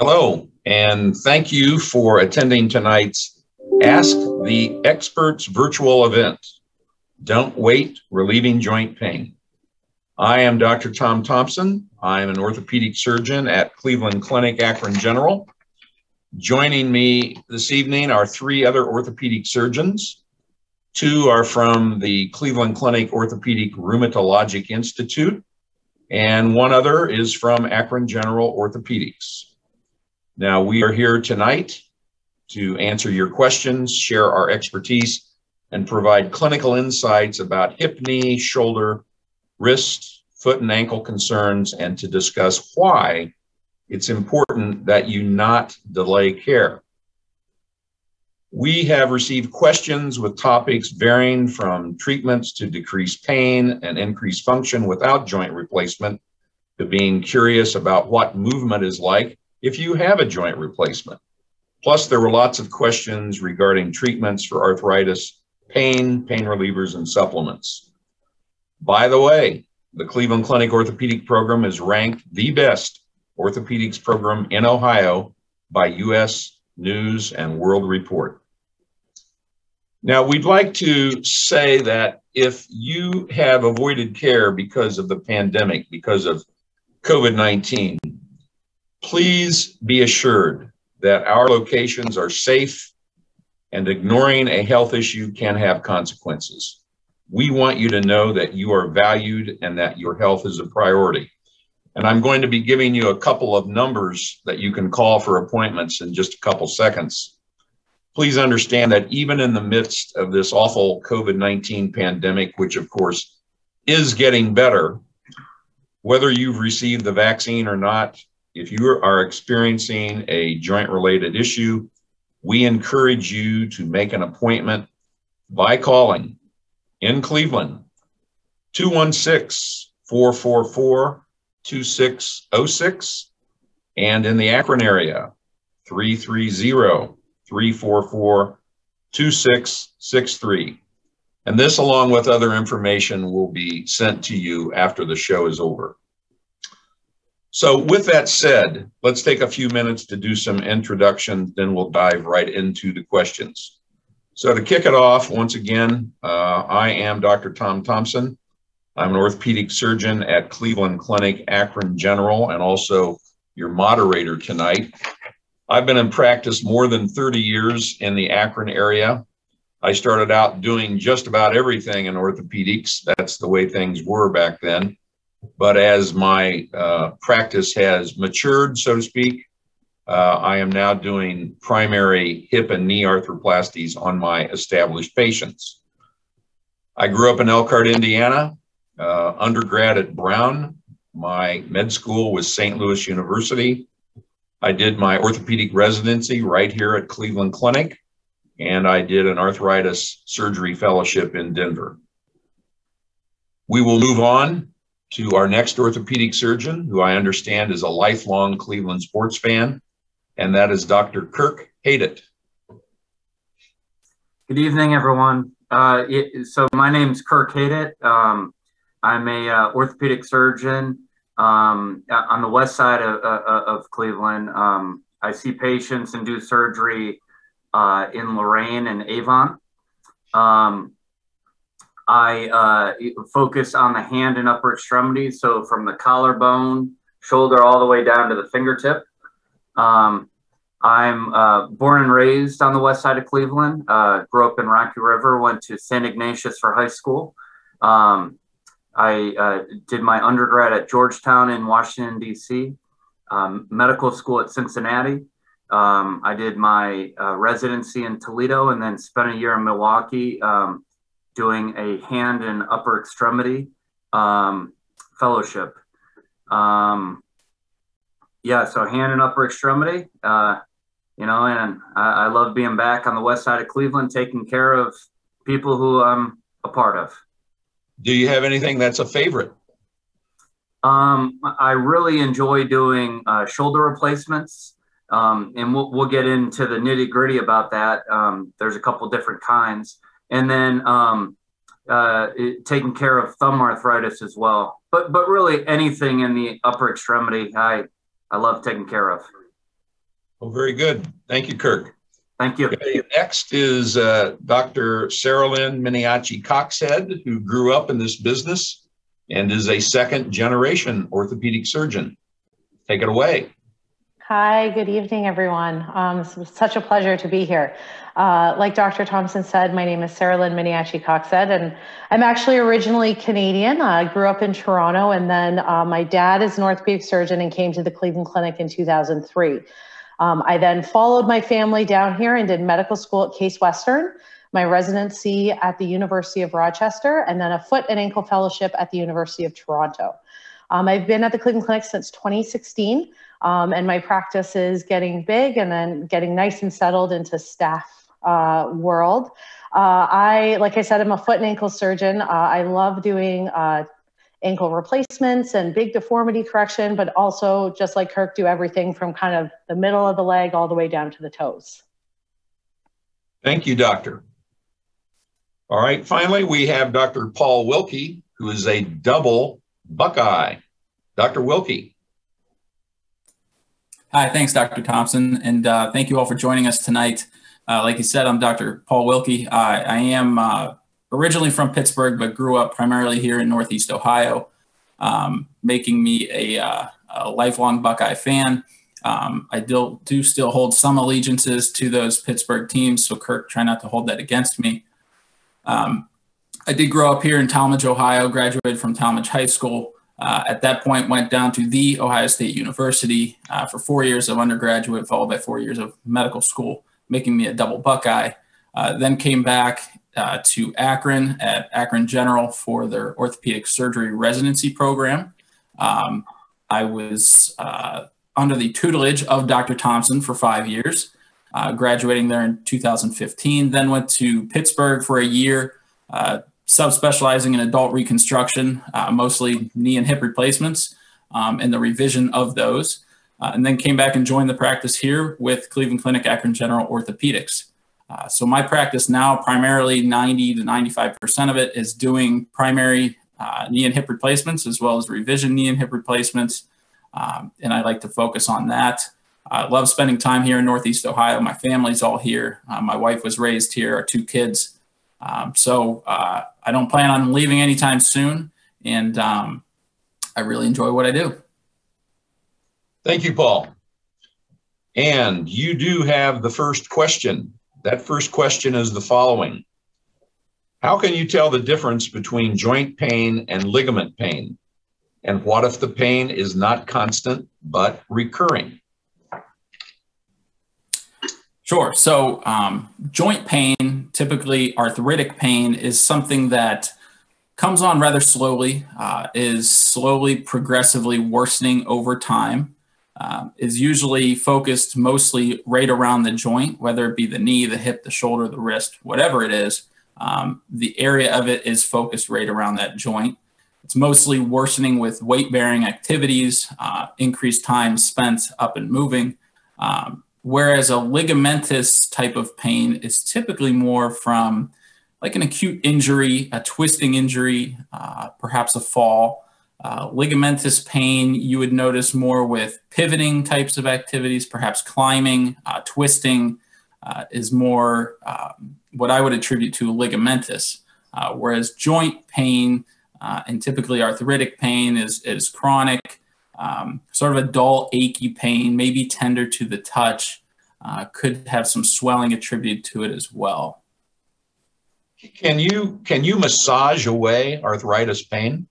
Hello, and thank you for attending tonight's Ask the Experts virtual event. Don't wait, relieving joint pain. I am Dr. Tom Thompson. I am an orthopedic surgeon at Cleveland Clinic Akron General. Joining me this evening are three other orthopedic surgeons. Two are from the Cleveland Clinic Orthopedic Rheumatologic Institute, and one other is from Akron General Orthopedics. Now, we are here tonight to answer your questions, share our expertise, and provide clinical insights about hip, knee, shoulder, wrist, foot, and ankle concerns, and to discuss why it's important that you not delay care. We have received questions with topics varying from treatments to decrease pain and increase function without joint replacement to being curious about what movement is like if you have a joint replacement. Plus, there were lots of questions regarding treatments for arthritis, pain, pain relievers, and supplements. By the way, the Cleveland Clinic Orthopedic Program is ranked the best orthopedics program in Ohio by US News and World Report. Now, we'd like to say that if you have avoided care because of the pandemic, because of COVID 19, please be assured that our locations are safe and ignoring a health issue can have consequences. We want you to know that you are valued and that your health is a priority. And I'm going to be giving you a couple of numbers that you can call for appointments in just a couple seconds. Please understand that even in the midst of this awful COVID 19 pandemic, which of course is getting better, whether you've received the vaccine or not, if you are experiencing a joint related issue, we encourage you to make an appointment by calling in Cleveland 216 444 2606 and in the Akron area 330 344 2663. And this, along with other information, will be sent to you after the show is over. So with that said, let's take a few minutes to do some introductions, then we'll dive right into the questions. So to kick it off, once again, uh, I am Dr. Tom Thompson. I'm an orthopedic surgeon at Cleveland Clinic, Akron General, and also your moderator tonight. I've been in practice more than 30 years in the Akron area. I started out doing just about everything in orthopedics. That's the way things were back then. But as my uh, practice has matured, so to speak, uh, I am now doing primary hip and knee arthroplasties on my established patients. I grew up in Elkhart, Indiana, uh, undergrad at Brown. My med school was St. Louis University. I did my orthopedic residency right here at Cleveland Clinic, and I did an arthritis surgery fellowship in Denver. We will move on to our next orthopedic surgeon, who I understand is a lifelong Cleveland sports fan, and that is Dr. Kirk Haidet. Good evening, everyone. Uh, it, so my name is Kirk Haidet. Um, I'm a uh, orthopedic surgeon um, on the west side of, uh, uh, of Cleveland. Um, I see patients and do surgery uh, in Lorain and Avon. Um, I uh, focus on the hand and upper extremities, so from the collarbone, shoulder, all the way down to the fingertip. Um, I'm uh, born and raised on the west side of Cleveland. Uh, grew up in Rocky River. Went to St. Ignatius for high school. Um, I uh, did my undergrad at Georgetown in Washington D.C. Um, medical school at Cincinnati. Um, I did my uh, residency in Toledo and then spent a year in Milwaukee um, doing a hand and upper extremity um, fellowship. Um, yeah, so hand and upper extremity, uh, you know, and I, I, love being back on the west side of Cleveland, taking care of people who I'm a part of. Do you have anything that's a favorite? Um, I really enjoy doing uh, shoulder replacements. Um, and we'll, we'll get into the nitty gritty about that. Um, there's a couple different kinds and then um, uh, it, taking care of thumb arthritis as well. But but really anything in the upper extremity, I I love taking care of. Oh, very good. Thank you, Kirk. Thank you. Okay, next is uh, Dr. Sara Lyn Miniaci Coxhead, who grew up in this business and is a second generation orthopedic surgeon. Take it away. Hi, good evening, everyone. Um, it's such a pleasure to be here. Uh, like Dr. Thompson said, my name is Sara Lyn Miniaci Coxhead, and I'm actually originally Canadian. I grew up in Toronto, and then uh, my dad is an orthopedic surgeon and came to the Cleveland Clinic in 2003. Um, I then followed my family down here and did medical school at Case Western, my residency at the University of Rochester, and then a foot and ankle fellowship at the University of Toronto. Um, I've been at the Cleveland Clinic since 2016, um, and my practice is getting big and then getting nice and settled into staff uh, world. Uh, I, like I said, I'm a foot and ankle surgeon. Uh, I love doing uh, ankle replacements and big deformity correction, but also just like Kirk, do everything from kind of the middle of the leg all the way down to the toes. Thank you, doctor. All right, finally, we have Dr. Paul Wilkie, who is a double Buckeye. Dr. Wilkie. Hi, thanks, Dr. Thompson, and uh, thank you all for joining us tonight. Uh, like you said, I'm Dr. Paul Wilkie. Uh, I am uh, originally from Pittsburgh, but grew up primarily here in Northeast Ohio, um, making me a, uh, a, lifelong Buckeye fan. Um, I do, do, still hold some allegiances to those Pittsburgh teams, so Kirk, try not to hold that against me. Um, I did grow up here in Tallmadge, Ohio, graduated from Tallmadge High School. Uh, at that point, went down to the Ohio State University uh, for four years of undergraduate, followed by four years of medical school, making me a double Buckeye. Uh, then came back uh, to Akron at Akron General for their orthopedic surgery residency program. Um, I was uh, under the tutelage of Dr. Thompson for five years, uh, graduating there in 2015. Then went to Pittsburgh for a year, subspecializing in adult reconstruction, uh, mostly knee and hip replacements, um, and the revision of those. Uh, and then came back and joined the practice here with Cleveland Clinic Akron General Orthopedics. Uh, so my practice now, primarily 90 to 95% of it is doing primary uh, knee and hip replacements as well as revision knee and hip replacements. Um, and I like to focus on that. I love spending time here in Northeast Ohio. My family's all here. Uh, my wife was raised here, our two kids. Um, so uh, I don't plan on leaving anytime soon. And um, I really enjoy what I do. Thank you, Paul. And you do have the first question. That first question is the following How can you tell the difference between joint pain and ligament pain? And what if the pain is not constant but recurring? Sure. So, um, joint pain, typically arthritic pain, is something that comes on rather slowly, uh, is slowly, progressively worsening over time um, is usually focused mostly right around the joint, whether it be the knee, the hip, the shoulder, the wrist, whatever it is. Um, the area of it is focused right around that joint. It's mostly worsening with weight bearing activities, uh, increased time spent up and moving. Um, whereas a ligamentous type of pain is typically more from like an acute injury, a twisting injury, uh, perhaps a fall. Uh, ligamentous pain, you would notice more with pivoting types of activities, perhaps climbing, uh, twisting uh, is more um, what I would attribute to ligamentous. Uh, whereas joint pain uh, and typically arthritic pain is, is chronic, um, sort of a dull, achy pain, maybe tender to the touch, uh, could have some swelling attributed to it as well. Can you can you massage away arthritis pain?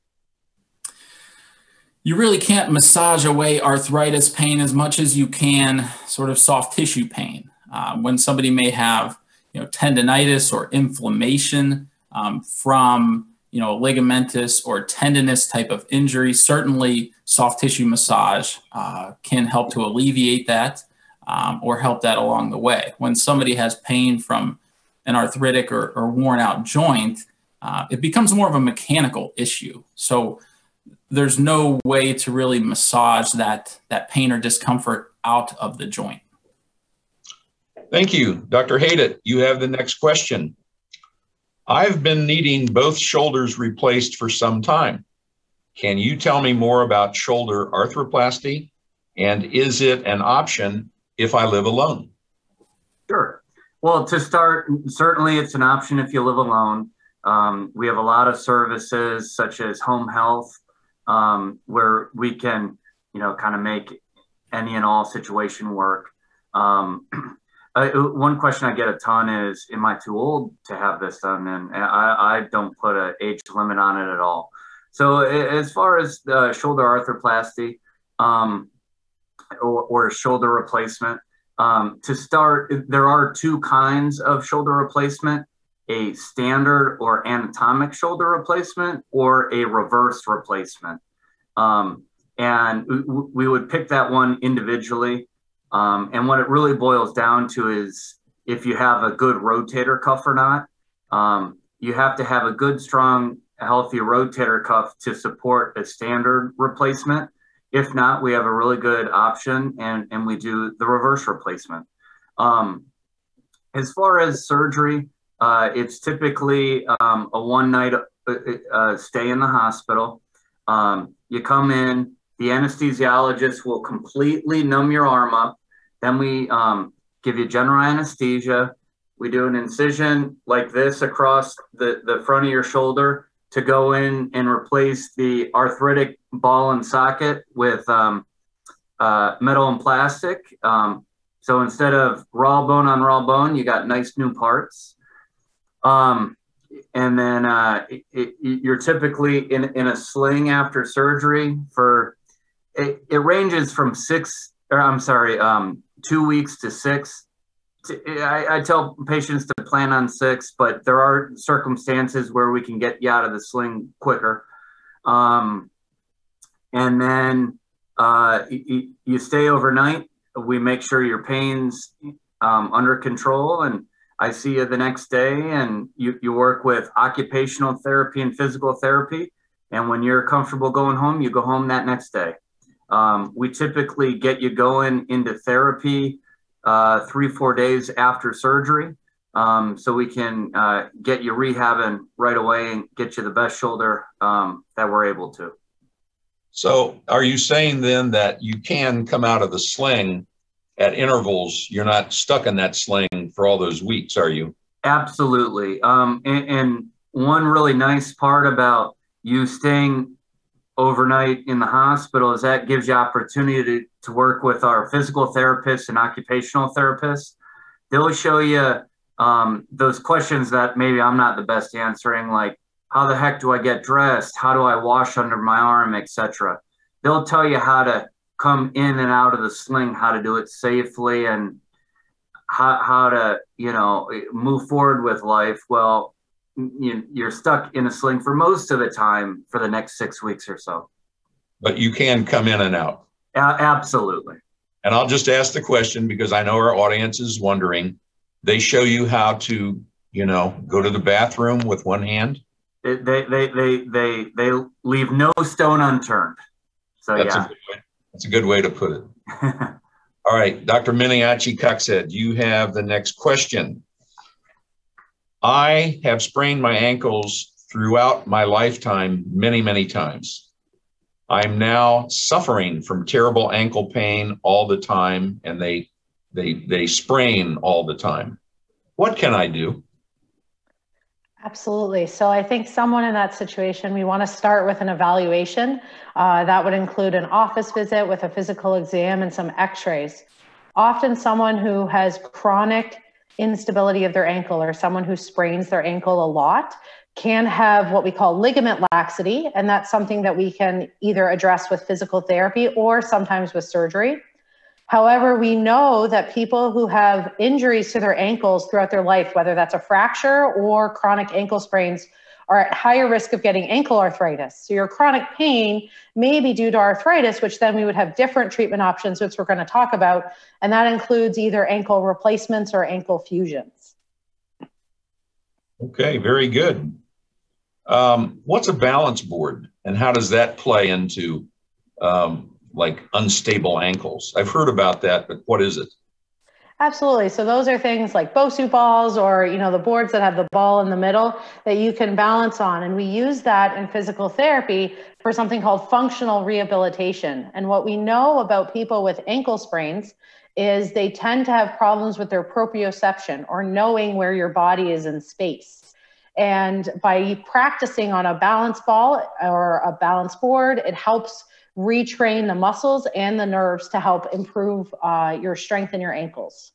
you really can't massage away arthritis pain as much as you can sort of soft tissue pain. Uh, when somebody may have, you know, tendonitis or inflammation um, from, you know, ligamentous or tendinous type of injury, certainly soft tissue massage uh, can help to alleviate that um, or help that along the way. When somebody has pain from an arthritic or, or worn out joint, uh, it becomes more of a mechanical issue. So there's no way to really massage that that pain or discomfort out of the joint. Thank you. Dr. Haidet, you have the next question. I've been needing both shoulders replaced for some time. Can you tell me more about shoulder arthroplasty? And is it an option if I live alone? Sure. Well, to start, certainly it's an option if you live alone. Um, we have a lot of services such as home health, um, where we can, you know, kind of make any and all situation work. Um, uh, one question I get a ton is, am I too old to have this done? And I, I don't put an age limit on it at all. So as far as the shoulder arthroplasty um, or, or, shoulder replacement, um, to start, there are two kinds of shoulder replacement a standard or anatomic shoulder replacement or a reverse replacement. Um, and we would pick that one individually. Um, and what it really boils down to is if you have a good rotator cuff or not. Um, you have to have a good, strong, healthy rotator cuff to support a standard replacement. If not, we have a really good option and, and we do the reverse replacement. Um, as far as surgery, uh, it's typically um, a one night uh, uh, stay in the hospital. Um, you come in, the anesthesiologist will completely numb your arm up. Then we um, give you general anesthesia. We do an incision like this across the, the front of your shoulder to go in and replace the arthritic ball and socket with um, uh, metal and plastic. Um, so instead of raw bone on raw bone, you got nice new parts. Um, and then uh, it, it, you're typically in, in a sling after surgery for it, it ranges from six or I'm sorry, um, two weeks to six. I, I, tell patients to plan on six, but there are circumstances where we can get you out of the sling quicker. Um, and then uh, you, you, stay overnight. We make sure your pain's um, under control and I see you the next day and you, you work with occupational therapy and physical therapy. And when you're comfortable going home, you go home that next day. Um, we typically get you going into therapy uh, three, four days after surgery. Um, so we can uh, get you rehabbing right away and get you the best shoulder um, that we're able to. So, are you saying then that you can come out of the sling at intervals, you're not stuck in that sling for all those weeks, are you? Absolutely. Um, and, and, one really nice part about you staying overnight in the hospital is that gives you opportunity to, to work with our physical therapists and occupational therapists. They'll show you um, those questions that maybe I'm not the best answering, like how the heck do I get dressed? How do I wash under my arm, etc. They'll tell you how to come in and out of the sling, how to do it safely and how, how to, you know, move forward with life. Well, you, you're stuck in a sling for most of the time for the next six weeks or so. But you can come in and out. absolutely. And I'll just ask the question because I know our audience is wondering. They show you how to, you know, go to the bathroom with one hand. They they they they they, they leave no stone unturned. So That's yeah. That's a good way to put it. All right, Dr. Miniaci Coxhead, you have the next question. I have sprained my ankles throughout my lifetime many, many times. I'm now suffering from terrible ankle pain all the time, and they they they sprain all the time. What can I do? Absolutely. So I think someone in that situation, we want to start with an evaluation. Uh, that would include an office visit with a physical exam and some x-rays. Often someone who has chronic instability of their ankle or someone who sprains their ankle a lot can have what we call ligament laxity. And that's something that we can either address with physical therapy or sometimes with surgery. However, we know that people who have injuries to their ankles throughout their life, whether that's a fracture or chronic ankle sprains, are at higher risk of getting ankle arthritis. So your chronic pain may be due to arthritis, which then we would have different treatment options, which we're going to talk about. And that includes either ankle replacements or ankle fusions. Okay, very good. Um, what's a balance board and how does that play into um, like unstable ankles. I've heard about that, but what is it? Absolutely. So those are things like Bosu balls or, you know, the boards that have the ball in the middle that you can balance on. And we use that in physical therapy for something called functional rehabilitation. And what we know about people with ankle sprains is they tend to have problems with their proprioception or knowing where your body is in space. And by practicing on a balance ball or a balance board, it helps retrain the muscles and the nerves to help improve uh, your strength in your ankles.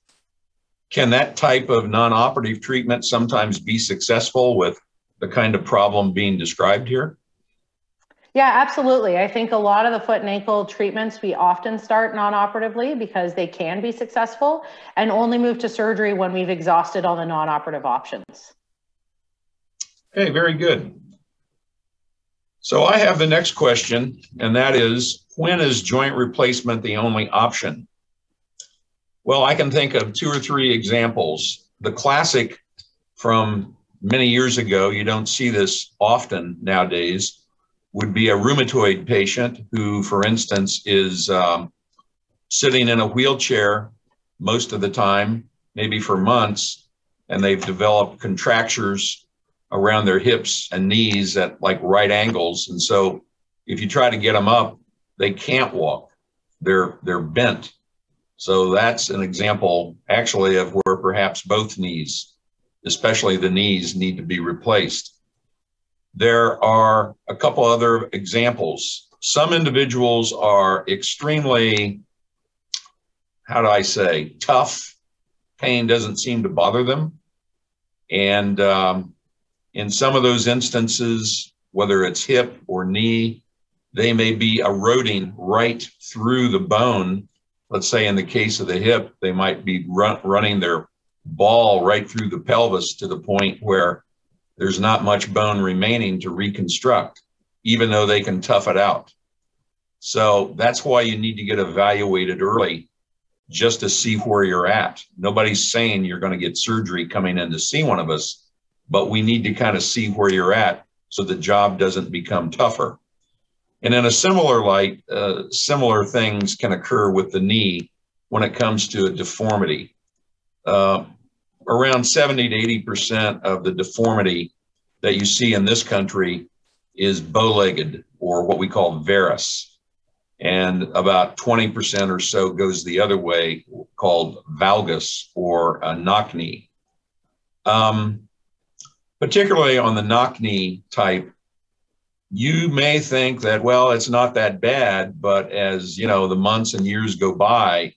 Can that type of non operative treatment sometimes be successful with the kind of problem being described here? Yeah, absolutely. I think a lot of the foot and ankle treatments we often start non operatively because they can be successful and only move to surgery when we've exhausted all the non operative options. Okay, very good. So I have the next question, and that is when is joint replacement the only option? Well, I can think of two or three examples. The classic from many years ago, you don't see this often nowadays, would be a rheumatoid patient who, for instance, is um, sitting in a wheelchair most of the time, maybe for months, and they've developed contractures around their hips and knees at like right angles. And so if you try to get them up, they can't walk. They're they're bent. So that's an example actually of where perhaps both knees, especially the knees, need to be replaced. There are a couple other examples. Some individuals are extremely, how do I say, tough. Pain doesn't seem to bother them. And um, in some of those instances, whether it's hip or knee, they may be eroding right through the bone. Let's say in the case of the hip, they might be run, running their ball right through the pelvis to the point where there's not much bone remaining to reconstruct, even though they can tough it out. So that's why you need to get evaluated early just to see where you're at. Nobody's saying you're going to get surgery coming in to see one of us but we need to kind of see where you're at so the job doesn't become tougher. And in a similar light, uh, similar things can occur with the knee when it comes to a deformity. Uh, around 70 to 80% of the deformity that you see in this country is bow legged or what we call varus. And about 20% or so goes the other way, called valgus or a knock knee. Um, particularly on the knock knee type, you may think that, well, it's not that bad, but as you know, the months and years go by,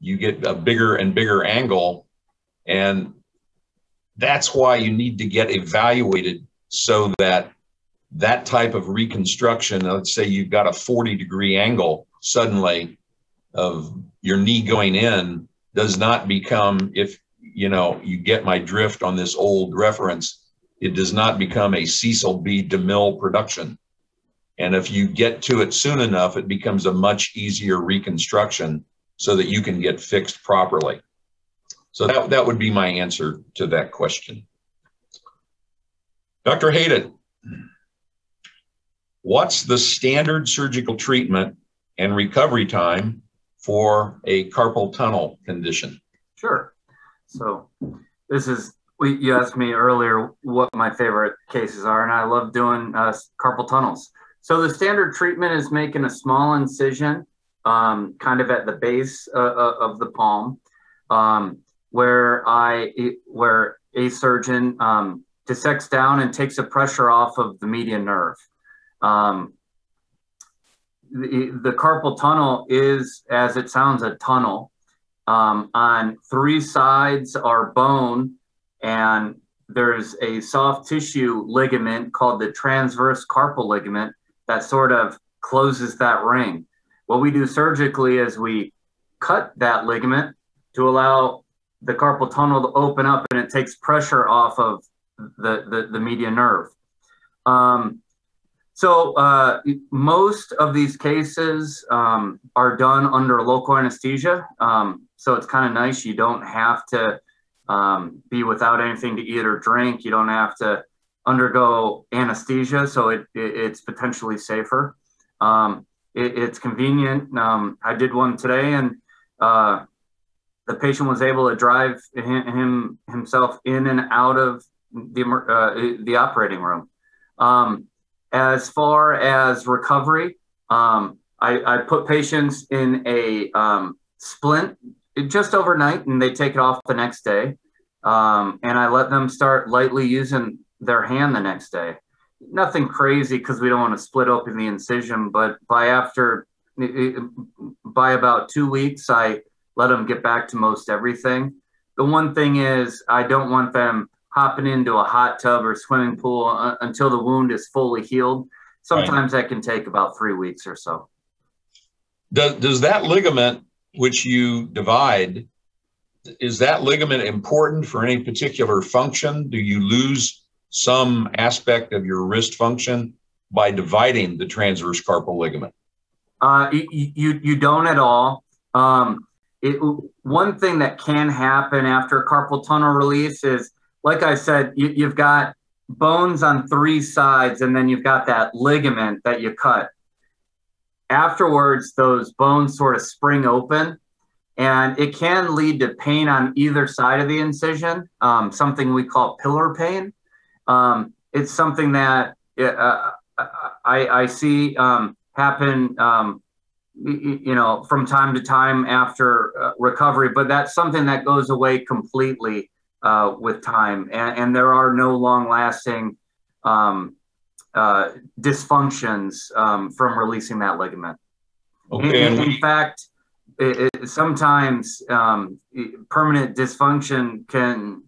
you get a bigger and bigger angle. And that's why you need to get evaluated so that that type of reconstruction, let's say you've got a 40 degree angle suddenly of your knee going in, does not become, if you know, you get my drift on this old reference, it does not become a Cecil B. DeMille production. And if you get to it soon enough, it becomes a much easier reconstruction so that you can get fixed properly. So that, that would be my answer to that question. Dr. Haidet, what's the standard surgical treatment and recovery time for a carpal tunnel condition? Sure. So this is you asked me earlier what my favorite cases are, and I love doing uh, carpal tunnels. So the standard treatment is making a small incision, um, kind of at the base uh, uh of the palm, um, where I where a surgeon um, dissects down and takes the pressure off of the median nerve. Um, the, the, carpal tunnel is, as it sounds, a tunnel. Um, on three sides are bone and there's a soft tissue ligament called the transverse carpal ligament that sort of closes that ring. What we do surgically is we cut that ligament to allow the carpal tunnel to open up and it takes pressure off of the, the, the median nerve. Um, so uh, most of these cases um, are done under local anesthesia. Um, so it's kind of nice. You don't have to um, be without anything to eat or drink. You don't have to undergo anesthesia, so it, it it's potentially safer. Um, it, it's convenient. Um, I did one today, and uh, the patient was able to drive him, himself in and out of the uh, the operating room. Um, as far as recovery, um, I, I, put patients in a um, splint just overnight, and they take it off the next day. Um, and I let them start lightly using their hand the next day. Nothing crazy because we don't want to split open the incision, but by after by about two weeks, I let them get back to most everything. The one thing is, I don't want them hopping into a hot tub or swimming pool uh, until the wound is fully healed. Sometimes right. that can take about three weeks or so. Does, does that ligament, which you divide, is that ligament important for any particular function? Do you lose some aspect of your wrist function by dividing the transverse carpal ligament? Uh, you, you, don't at all. Um, it, one thing that can happen after carpal tunnel release is, like I said, you, you've got bones on three sides, and then you've got that ligament that you cut. Afterwards, those bones sort of spring open, and it can lead to pain on either side of the incision, um, something we call pillar pain. Um, it's something that uh, I, I, see um, happen um, you know, from time to time after uh, recovery, but that's something that goes away completely uh, with time. And, and, there are no long lasting um, uh, dysfunctions um, from releasing that ligament. Okay. In, in fact, it, it, sometimes um, permanent dysfunction can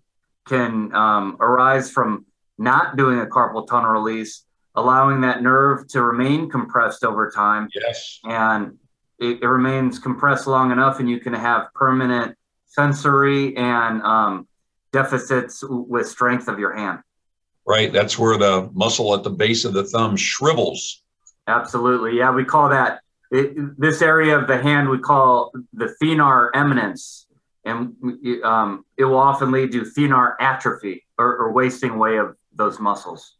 can um, arise from not doing a carpal tunnel release allowing that nerve to remain compressed over time. Yes. And it, it remains compressed long enough, and you can have permanent sensory and um, deficits with strength of your hand. Right. That's where the muscle at the base of the thumb shrivels. Absolutely. Yeah. We call that it, this area of the hand, we call the thenar eminence. And um, it will often lead to thenar atrophy or, or wasting away of those muscles.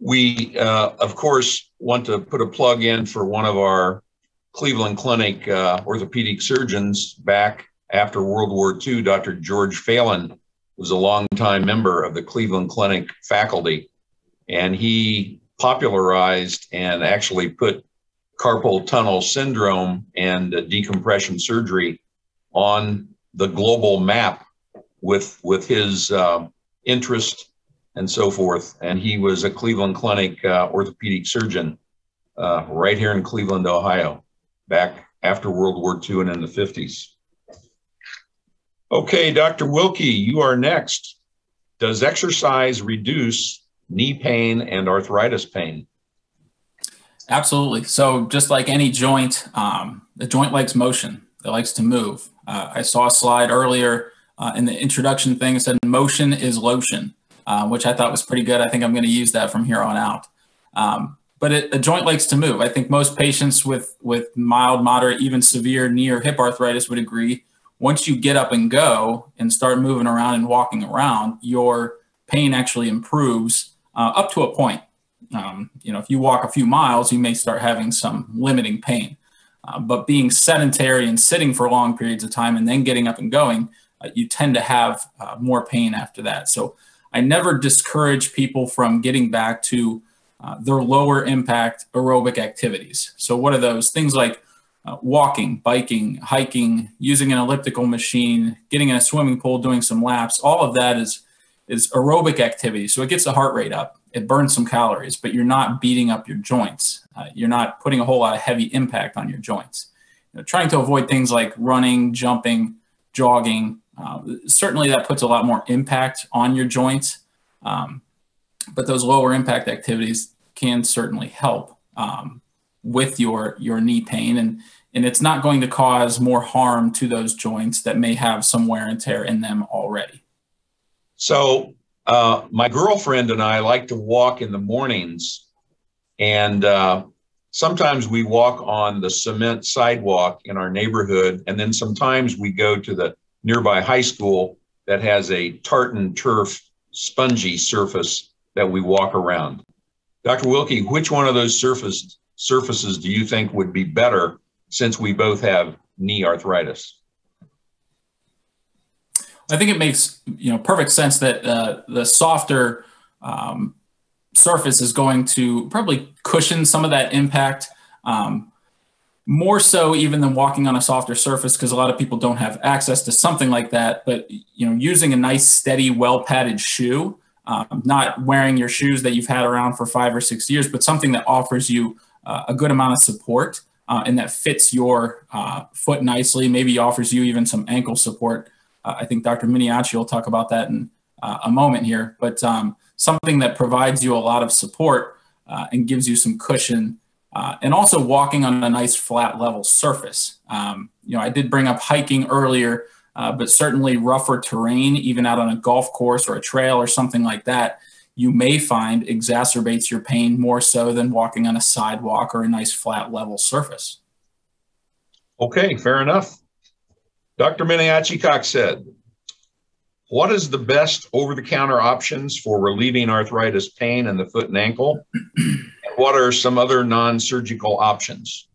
We, uh, of course, want to put a plug in for one of our Cleveland Clinic uh, orthopedic surgeons back after World War II. Dr. George Phalen was a longtime member of the Cleveland Clinic faculty, and he popularized and actually put carpal tunnel syndrome and decompression surgery on the global map with with his uh, interest and so forth. And he was a Cleveland Clinic uh, orthopedic surgeon uh, right here in Cleveland, Ohio, back after World War II and in the 50s. Okay, Dr. Wilkie, you are next. Does exercise reduce knee pain and arthritis pain? Absolutely. So, just like any joint, um, the joint likes motion, it likes to move. Uh, I saw a slide earlier uh, in the introduction thing that said motion is lotion uh, which I thought was pretty good. I think I'm going to use that from here on out. Um, but it, a joint likes to move. I think most patients with with mild, moderate, even severe knee or hip arthritis would agree. Once you get up and go and start moving around and walking around, your pain actually improves uh, up to a point. Um, you know, if you walk a few miles, you may start having some limiting pain. Uh, but being sedentary and sitting for long periods of time and then getting up and going, uh, you tend to have uh, more pain after that. So I never discourage people from getting back to uh, their lower impact aerobic activities. So, what are those? Things like uh, walking, biking, hiking, using an elliptical machine, getting in a swimming pool, doing some laps. All of that is is aerobic activity. So it gets the heart rate up. It burns some calories, but you're not beating up your joints. Uh, you're not putting a whole lot of heavy impact on your joints. You know, trying to avoid things like running, jumping, jogging, uh, certainly, that puts a lot more impact on your joints, um, but those lower impact activities can certainly help um, with your your knee pain, and and it's not going to cause more harm to those joints that may have some wear and tear in them already. So, uh, my girlfriend and I like to walk in the mornings, and uh, sometimes we walk on the cement sidewalk in our neighborhood, and then sometimes we go to the nearby high school that has a tartan turf spongy surface that we walk around. Dr. Wilkie, which one of those surface, surfaces do you think would be better since we both have knee arthritis? I think it makes you know perfect sense that uh, the softer um, surface is going to probably cushion some of that impact. Um, more so even than walking on a softer surface because a lot of people don't have access to something like that but you know using a nice steady well padded shoe um, not wearing your shoes that you've had around for five or six years but something that offers you uh, a good amount of support uh, and that fits your uh, foot nicely maybe offers you even some ankle support uh, i think dr miniaci will talk about that in uh, a moment here but um, something that provides you a lot of support uh, and gives you some cushion uh, and also walking on a nice flat level surface. Um, you know, I did bring up hiking earlier, but certainly rougher terrain, even out on a golf course or a trail or something like that, you may find exacerbates your pain more so than walking on a sidewalk or a nice flat level surface. Okay, fair enough. Dr. Miniaci Coxhead, what is the best over-the-counter options for relieving arthritis pain in the foot and ankle? what are some other non-surgical options?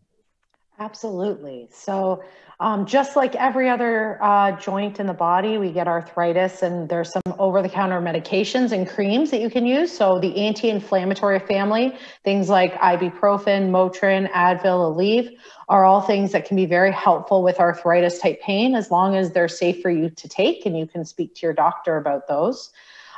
Absolutely. So um, just like every other uh, joint in the body, we get arthritis, and there's some over-the-counter medications and creams that you can use. So the anti-inflammatory family, things like ibuprofen, Motrin, Advil, Aleve, are all things that can be very helpful with arthritis type pain, as long as they're safe for you to take, and you can speak to your doctor about those.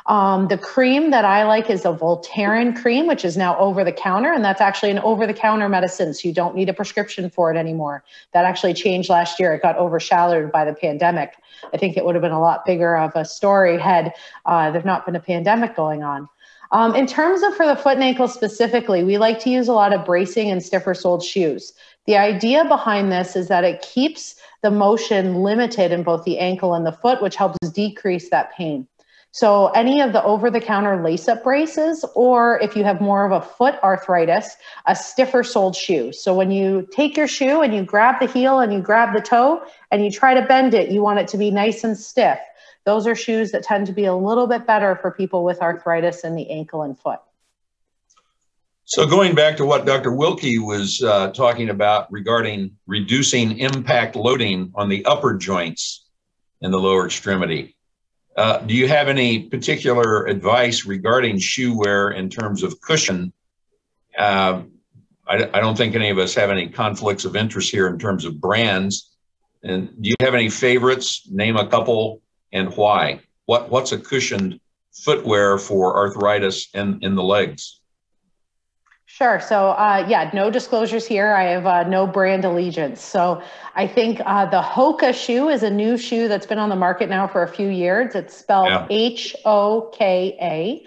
Um, the cream that I like is a Voltaren cream, which is now over the counter, and that's actually an over the counter medicine, so you don't need a prescription for it anymore. That actually changed last year. It got overshadowed by the pandemic. I think it would have been a lot bigger of a story had uh, there not been a pandemic going on. Um, in terms of for the foot and ankle specifically, we like to use a lot of bracing and stiffer soled shoes. The idea behind this is that it keeps the motion limited in both the ankle and the foot, which helps decrease that pain. So any of the over-the-counter lace-up braces, or if you have more of a foot arthritis, a stiffer soled shoe. So when you take your shoe and you grab the heel and you grab the toe and you try to bend it, you want it to be nice and stiff. Those are shoes that tend to be a little bit better for people with arthritis in the ankle and foot. So going back to what Dr. Wilkie was uh, talking about regarding reducing impact loading on the upper joints in the lower extremity. Uh, do you have any particular advice regarding shoe wear in terms of cushion? Uh, I, I, don't think any of us have any conflicts of interest here in terms of brands. And do you have any favorites? Name a couple and why. What What's a cushioned footwear for arthritis in, in the legs? Sure. So, uh, yeah, no disclosures here. I have uh, no brand allegiance. So, I think uh, the Hoka shoe is a new shoe that's been on the market now for a few years. It's spelled H O K A.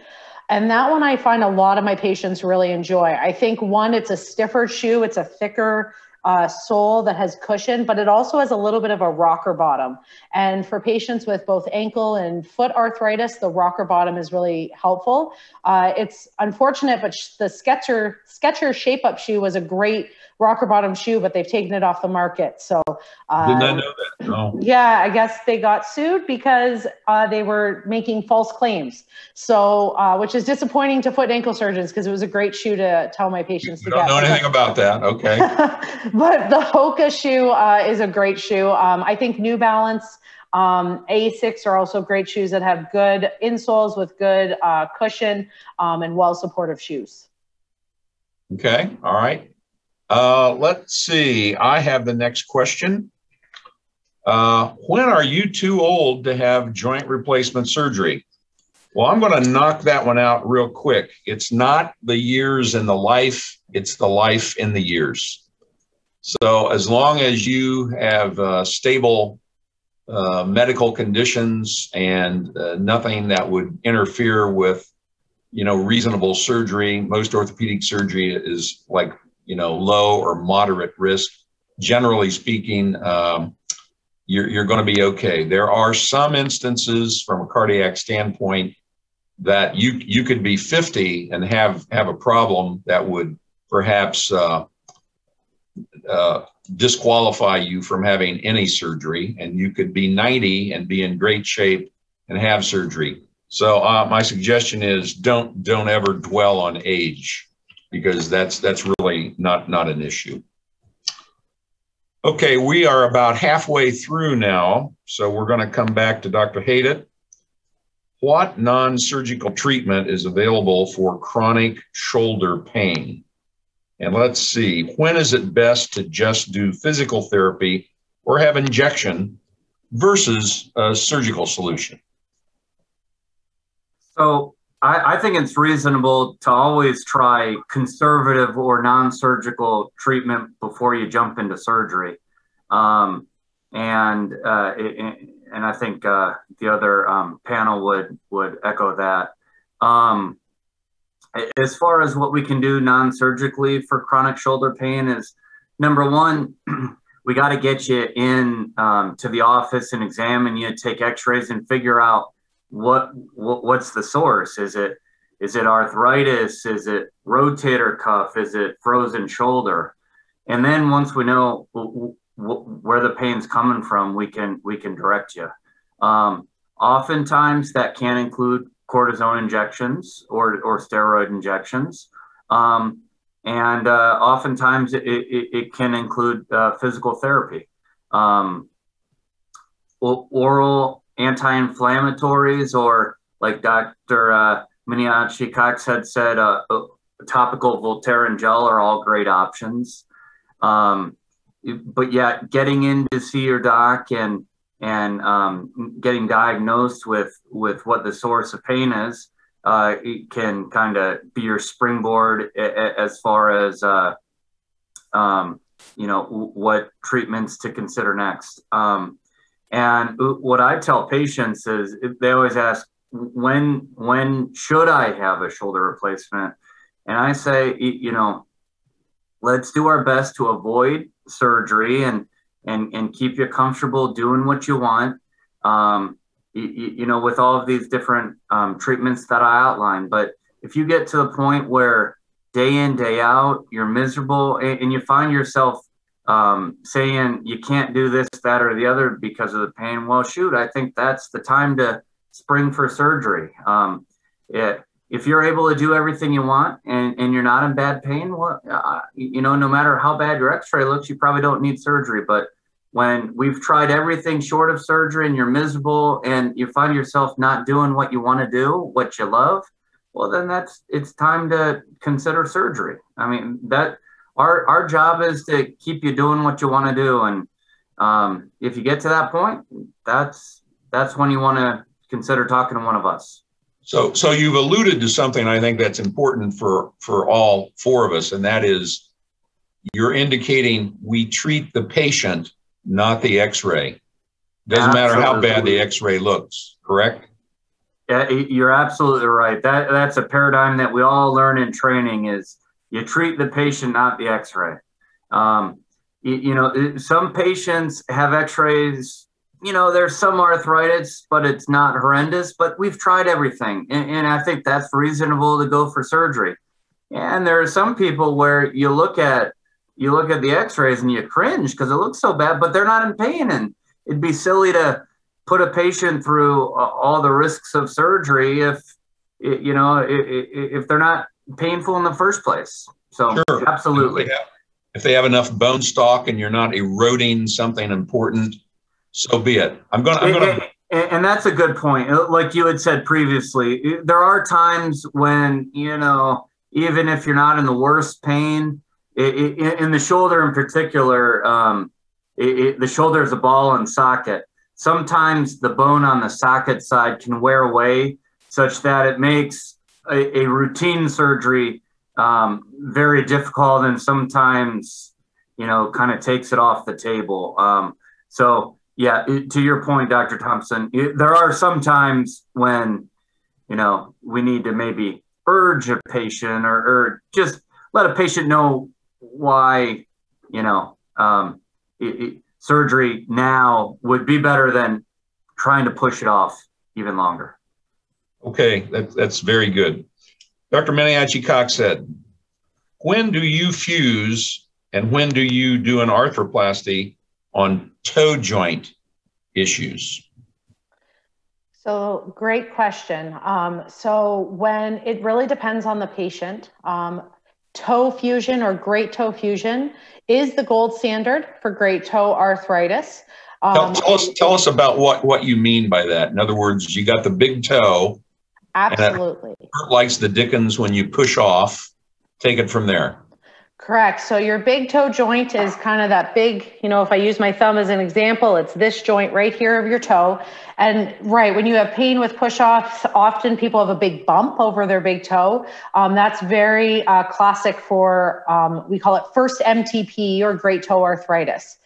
And that one I find a lot of my patients really enjoy. I think one, it's a stiffer shoe, it's a thicker uh, sole that has cushion, but it also has a little bit of a rocker bottom. And for patients with both ankle and foot arthritis, the rocker bottom is really helpful. Uh, it's unfortunate, but the Skechers Skechers Shape Up shoe was a great rocker bottom shoe, but they've taken it off the market. So uh, did not know that. No. Yeah, I guess they got sued because uh, they were making false claims. So uh, which is disappointing to foot and ankle surgeons because it was a great shoe to tell my patients you to don't get. know anything about that. Okay. but the Hoka shoe uh, is a great shoe. Um, I think New Balance. Um, Asics are also great shoes that have good insoles with good uh, cushion um, and well supportive shoes. Okay. All right. Uh, let's see. I have the next question. Uh, when are you too old to have joint replacement surgery? Well, I'm going to knock that one out real quick. It's not the years in the life, it's the life in the years. So, as long as you have uh, stable uh, medical conditions and uh, nothing that would interfere with, you know, reasonable surgery, most orthopedic surgery is like you know, low or moderate risk. Generally speaking, um, you're, you're going to be okay. There are some instances from a cardiac standpoint that you you could be 50 and have have a problem that would perhaps uh, uh, disqualify you from having any surgery, and you could be 90 and be in great shape and have surgery. So uh, my suggestion is don't don't ever dwell on age because that's that's really not not an issue. Okay, we are about halfway through now, so we're going to come back to Dr. Haidet. What non-surgical treatment is available for chronic shoulder pain? And let's see, when is it best to just do physical therapy or have injection versus a surgical solution? So I, I, think it's reasonable to always try conservative or non-surgical treatment before you jump into surgery. Um, and uh, it, and I think uh, the other um, panel would would echo that. Um, as far as what we can do non-surgically for chronic shoulder pain is number one we got to get you in um, to the office and examine you take x-rays and figure out what, what what's the source? Is it is it arthritis? Is it rotator cuff? Is it frozen shoulder? And then once we know w- w- where the pain's coming from we can we can direct you. Um, oftentimes that can include cortisone injections or, or steroid injections. Um, and uh, oftentimes it, it, it, can include uh, physical therapy. Um, oral anti-inflammatories or like Dr. Uh, Miniaci Coxhead said, uh, uh, topical Voltaren gel are all great options. Um, but yeah, getting in to see your doc and and um, getting diagnosed with with what the source of pain is uh, can kind of be your springboard as far as uh, um, you know what treatments to consider next. Um, and what I tell patients is they always ask when when should I have a shoulder replacement, and I say you know let's do our best to avoid surgery and and and keep you comfortable doing what you want. Um, you, you, know, with all of these different um, treatments that I outlined. But if you get to the point where day in day out you're miserable and, and you find yourself um, saying you can't do this, that, or the other because of the pain, well, shoot, I think that's the time to spring for surgery. Um, it, if you're able to do everything you want and, and you're not in bad pain, well, uh, you know, no matter how bad your x-ray looks, you probably don't need surgery. But when we've tried everything short of surgery and you're miserable and you find yourself not doing what you want to do, what you love, well, then that's, it's time to consider surgery. I mean, that our, our job is to keep you doing what you want to do. And um, if you get to that point, that's, that's when you want to consider talking to one of us. So, so you've alluded to something I think that's important for for all four of us, and that is you're indicating we treat the patient, not the X-ray. Doesn't absolutely. matter how bad the X-ray looks, correct? Yeah, you're absolutely right. That that's a paradigm that we all learn in training. Is you treat the patient, not the X-ray. Um, you, you know, some patients have X-rays you know, there's some arthritis, but it's not horrendous. But we've tried everything, and, and, I think that's reasonable to go for surgery. And there are some people where you look at you look at the X-rays and you cringe because it looks so bad, but they're not in pain, and it'd be silly to put a patient through all the risks of surgery if you know if they're not painful in the first place. So sure. absolutely. If they, have, if they have enough bone stock and you're not eroding something important so be it. I'm going. I'm going to. And that's a good point. Like you had said previously, there are times when you know, even if you're not in the worst pain, it, it, in the shoulder in particular, um, it, the shoulder is a ball and socket. Sometimes the bone on the socket side can wear away, such that it makes a, a routine surgery um, very difficult, and sometimes you know, kind of takes it off the table. Um, so yeah, to your point, Dr. Thompson, there are some times when, you know, we need to maybe urge a patient or, or just let a patient know why, you know, um, it, surgery now would be better than trying to push it off even longer. Okay, that, that's very good. Dr. Miniaci Coxhead, when do you fuse and when do you do an arthroplasty on toe joint issues? So, great question. Um, so, when it really depends on the patient, um, toe fusion or great toe fusion is the gold standard for great toe arthritis. Um, tell, tell, us tell us about what what you mean by that. In other words, you got the big toe. Absolutely. likes the Dickens when you push off. Take it from there. Correct. So your big toe joint is kind of that big, you know, if I use my thumb as an example, it's this joint right here of your toe. And right, when you have pain with push offs, often people have a big bump over their big toe. Um, that's very uh, classic for, um, we call it first MTP or great toe arthritis.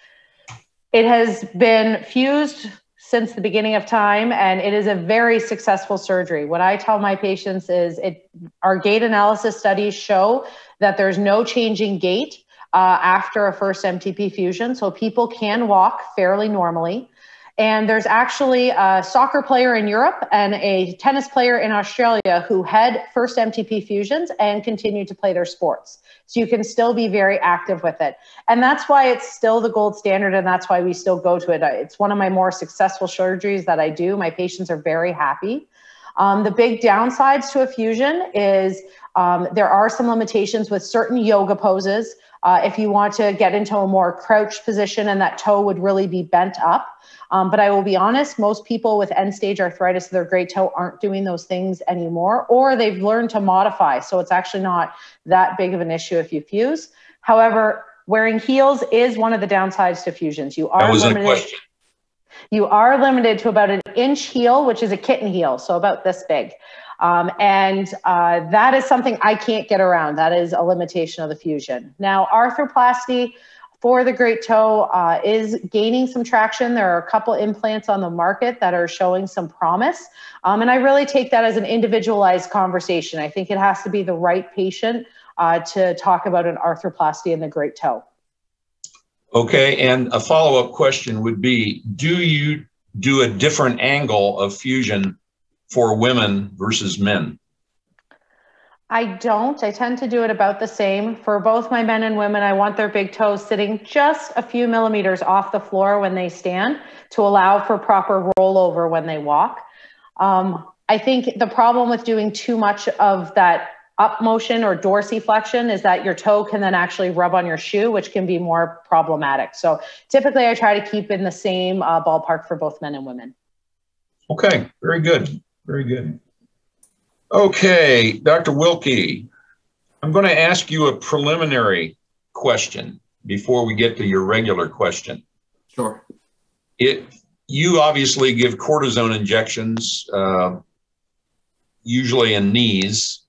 It has been fused since the beginning of time and it is a very successful surgery. What i tell my patients is it our gait analysis studies show that there's no changing gait uh, after a first mtp fusion so people can walk fairly normally and there's actually a soccer player in Europe and a tennis player in Australia who had first MTP fusions and continue to play their sports. So you can still be very active with it. And that's why it's still the gold standard and that's why we still go to it. It's one of my more successful surgeries that I do. My patients are very happy. Um, the big downsides to a fusion is um, there are some limitations with certain yoga poses. Uh, if you want to get into a more crouched position and that toe would really be bent up. Um, but I will be honest, most people with end stage arthritis of their great toe aren't doing those things anymore, or they've learned to modify. So it's actually not that big of an issue if you fuse. However, wearing heels is one of the downsides to fusions. You are limited. You are limited to about an inch heel, which is a kitten heel, so about this big. Um, and uh, that is something I can't get around. That is a limitation of the fusion. Now, arthroplasty, for the great toe uh, is gaining some traction. There are a couple implants on the market that are showing some promise. Um, and I really take that as an individualized conversation. I think it has to be the right patient uh, to talk about an arthroplasty in the great toe. Okay, and a follow up question would be Do you do a different angle of fusion for women versus men? I don't. I tend to do it about the same. For both my men and women, I want their big toes sitting just a few millimeters off the floor when they stand to allow for proper rollover when they walk. Um, I think the problem with doing too much of that up motion or dorsiflexion is that your toe can then actually rub on your shoe, which can be more problematic. So typically, I try to keep in the same uh, ballpark for both men and women. Okay, very good. Very good. Okay, Dr. Wilkie, I'm going to ask you a preliminary question before we get to your regular question. Sure. It, you obviously give cortisone injections, uh, usually in knees.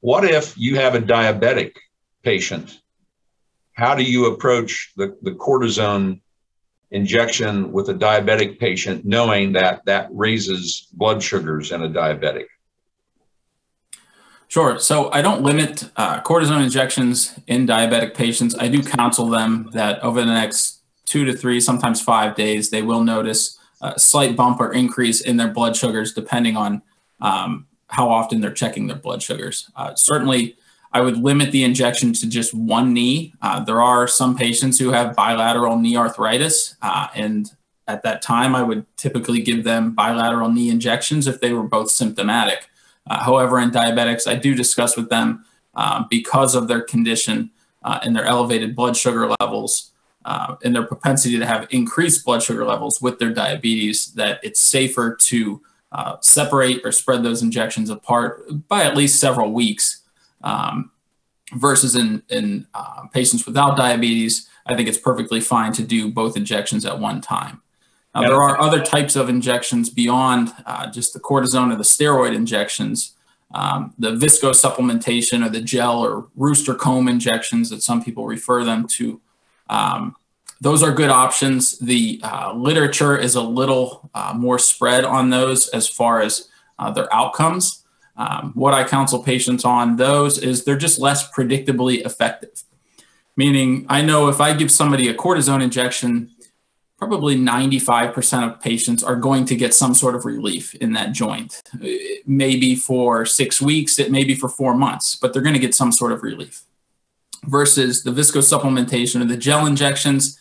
What if you have a diabetic patient? How do you approach the, the cortisone injection with a diabetic patient, knowing that that raises blood sugars in a diabetic? Sure. So I don't limit uh, cortisone injections in diabetic patients. I do counsel them that over the next two to three, sometimes five days, they will notice a slight bump or increase in their blood sugars depending on um, how often they're checking their blood sugars. Uh, certainly, I would limit the injection to just one knee. Uh, there are some patients who have bilateral knee arthritis, uh, and at that time, I would typically give them bilateral knee injections if they were both symptomatic. Uh, however, in diabetics, I do discuss with them uh, because of their condition uh, and their elevated blood sugar levels uh, and their propensity to have increased blood sugar levels with their diabetes that it's safer to uh, separate or spread those injections apart by at least several weeks. Um, versus in, in uh, patients without diabetes, I think it's perfectly fine to do both injections at one time. Uh, there are other types of injections beyond uh, just the cortisone or the steroid injections. Um, the visco supplementation or the gel or rooster comb injections that some people refer them to. Um, those are good options. The uh, literature is a little uh, more spread on those as far as uh, their outcomes. Um, what I counsel patients on those is they're just less predictably effective. Meaning, I know if I give somebody a cortisone injection, probably 95% of patients are going to get some sort of relief in that joint. It may be for six weeks, it may be for four months, but they're going to get some sort of relief. Versus the viscosupplementation or the gel injections,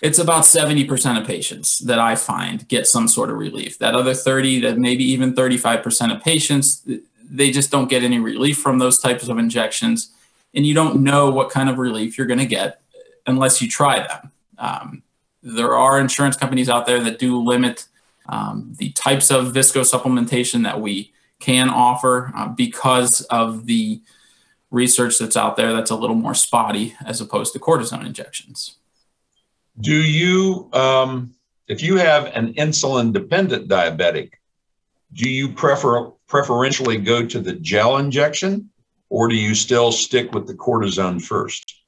it's about 70% of patients that I find get some sort of relief. That other 30 to maybe even 35% of patients, they just don't get any relief from those types of injections. and you don't know what kind of relief you're going to get unless you try them. Um, there are insurance companies out there that do limit um, the types of visco supplementation that we can offer uh, because of the research that's out there that's a little more spotty as opposed to cortisone injections. Do you, um, if you have an insulin dependent diabetic, do you prefer preferentially go to the gel injection or do you still stick with the cortisone first?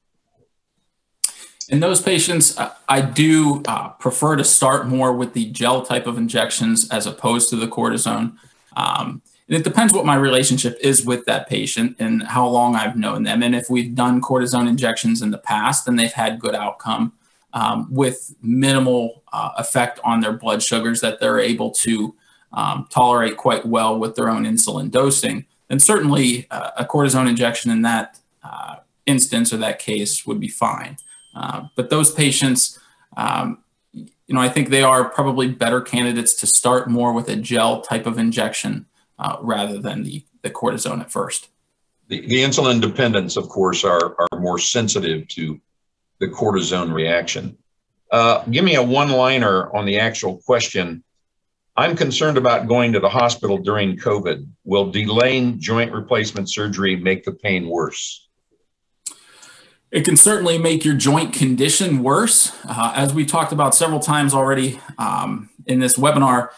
In those patients, I do uh, prefer to start more with the gel type of injections as opposed to the cortisone. Um, and it depends what my relationship is with that patient and how long I've known them. And if we've done cortisone injections in the past, then they've had good outcome um, with minimal uh, effect on their blood sugars that they're able to um, tolerate quite well with their own insulin dosing, then certainly uh, a cortisone injection in that uh, instance or that case would be fine. Uh, but those patients, um, you know, I think they are probably better candidates to start more with a gel type of injection uh, rather than the, the cortisone at first. The, the insulin dependents, of course, are, are more sensitive to the cortisone reaction. Uh, give me a one liner on the actual question. I'm concerned about going to the hospital during COVID. Will delaying joint replacement surgery make the pain worse? It can certainly make your joint condition worse. Uh, as we talked about several times already um, in this webinar,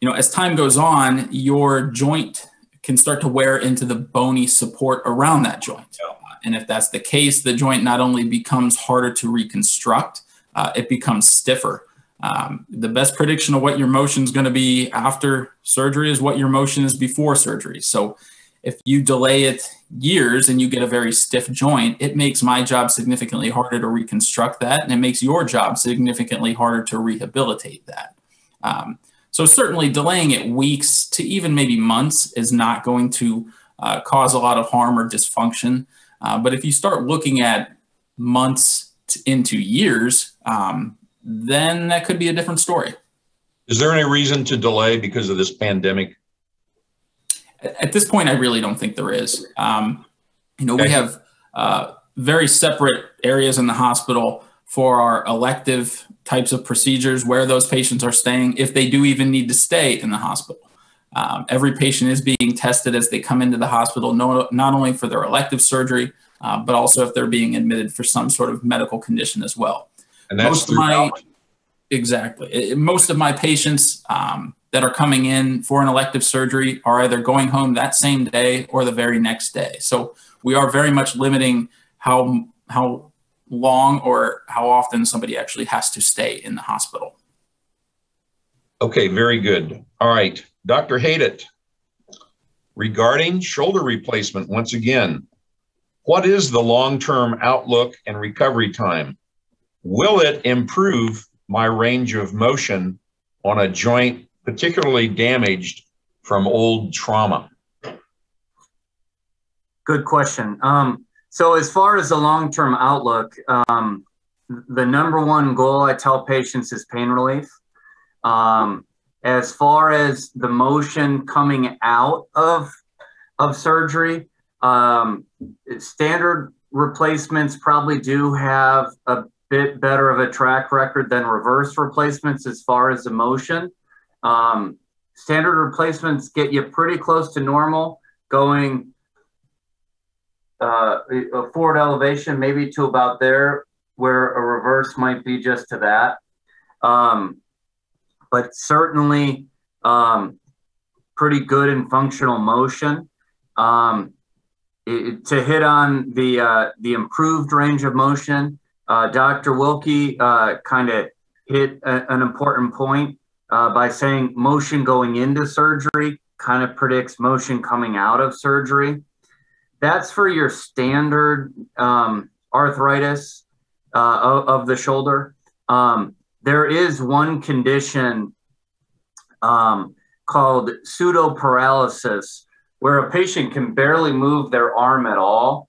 you know, as time goes on, your joint can start to wear into the bony support around that joint. And if that's the case, the joint not only becomes harder to reconstruct, uh, it becomes stiffer. Um, the best prediction of what your motion is going to be after surgery is what your motion is before surgery. So if you delay it years and you get a very stiff joint, it makes my job significantly harder to reconstruct that, and it makes your job significantly harder to rehabilitate that. Um, so certainly delaying it weeks to even maybe months is not going to uh, cause a lot of harm or dysfunction. Uh, but if you start looking at months into years, um, then that could be a different story. Is there any reason to delay because of this pandemic? At this point, I really don't think there is. Um, you know, okay. we have uh, very separate areas in the hospital for our elective types of procedures, where those patients are staying, if they do even need to stay in the hospital. Um, every patient is being tested as they come into the hospital, no, not only for their elective surgery, uh, but also if they're being admitted for some sort of medical condition as well. And that's most of my exactly it, most of my patients um, that are coming in for an elective surgery are either going home that same day or the very next day. So we are very much limiting how how long or how often somebody actually has to stay in the hospital. Okay, very good. All right, Dr. Haidet, regarding shoulder replacement, once again, what is the long-term outlook and recovery time? Will it improve my range of motion on a joint particularly damaged from old trauma? Good question. Um, so as far as the long-term outlook, um, the number one goal I tell patients is pain relief. Um, as far as the motion coming out of of surgery, um, standard replacements probably do have a bit better of a track record than reverse replacements as far as the motion. Um, standard replacements get you pretty close to normal, going uh, a forward elevation maybe to about there, where a reverse might be just to that. Um, but certainly um, pretty good in functional motion. Um, it, to hit on the uh, the improved range of motion, uh, Dr. Wilkie uh, kind of hit a, an important point uh, by saying motion going into surgery kind of predicts motion coming out of surgery that's for your standard um, arthritis uh, of, the shoulder. Um, there is one condition um, called pseudoparalysis where a patient can barely move their arm at all.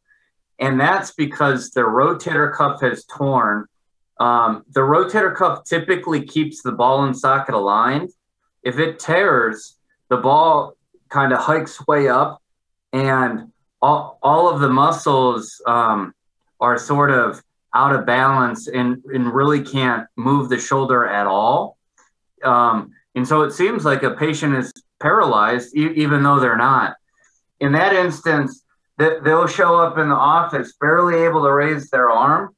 And that's because their rotator cuff has torn. Um, the rotator cuff typically keeps the ball and socket aligned. If it tears, the ball kind of hikes way up and all, all of the muscles um, are sort of out of balance and, and really can't move the shoulder at all. Um, and so it seems like a patient is paralyzed, e- even though they're not. In that instance, th- they'll show up in the office barely able to raise their arm.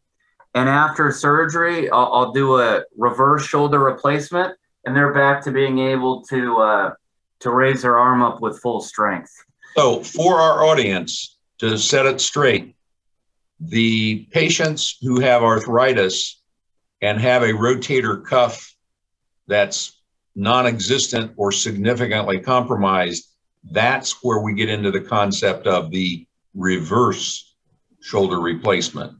And after surgery, I'll, I'll do a reverse shoulder replacement, and they're back to being able to uh, to raise their arm up with full strength. So, for our audience, to set it straight, the patients who have arthritis and have a rotator cuff that's non existent or significantly compromised, that's where we get into the concept of the reverse shoulder replacement.